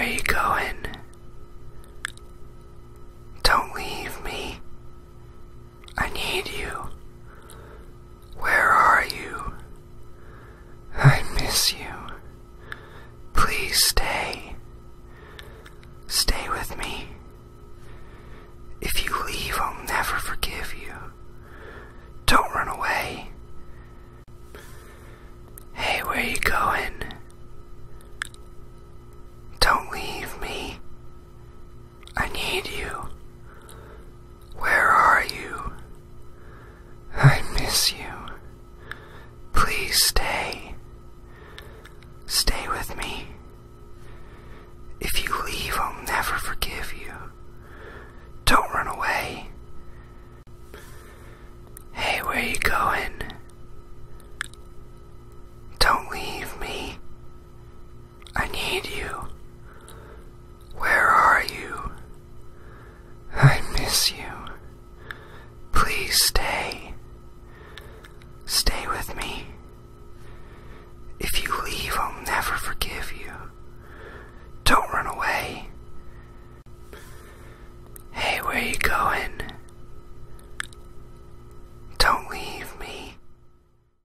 where you going? Don't leave me. I need you. Where are you? I miss you. Please stay. Stay with me. If you leave, I'll never forgive you. Don't run away. Hey, where you going? Please stay. Stay with me. If you leave, I'll never forgive you. Don't run away. Hey, where are you going? Don't leave me. I need you. Where are you? I miss you. Please stay. Stay forgive you. Don't run away. Hey, where are you going?